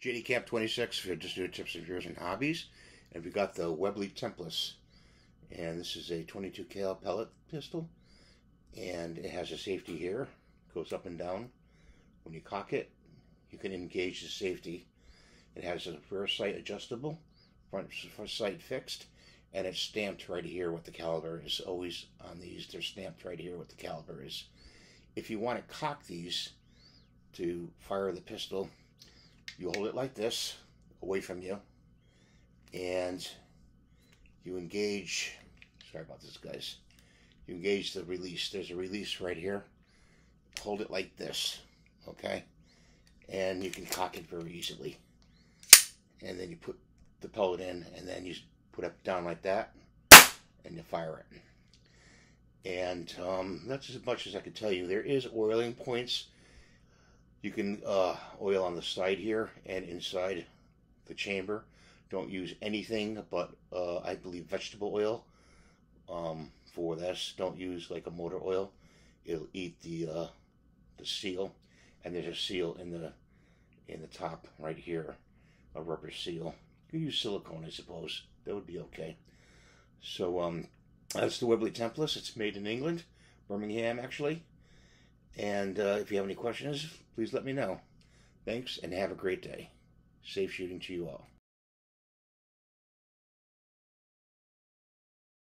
JD Cap 26 for just doing tips and fears and hobbies. And we got the Webley Tempest. And this is a 22 cal pellet pistol. And it has a safety here. Goes up and down. When you cock it, you can engage the safety. It has a rear sight adjustable, front, front sight fixed, and it's stamped right here what the caliber is. Always on these, they're stamped right here what the caliber is. If you want to cock these to fire the pistol, you hold it like this away from you and you engage sorry about this guys you engage the release. There's a release right here. Hold it like this okay? And you can cock it very easily. And then you put the pellet in and then you put it down like that and you fire it. And um, that's as much as I can tell you. There is oiling points you can uh, oil on the side here and inside the chamber. Don't use anything but, uh, I believe, vegetable oil um, for this. Don't use like a motor oil. It'll eat the uh, the seal. And there's a seal in the in the top right here, a rubber seal. You use silicone, I suppose. That would be okay. So um, that's the Webley Tempest. It's made in England, Birmingham actually. And uh, if you have any questions, please let me know. Thanks and have a great day. Safe shooting to you all.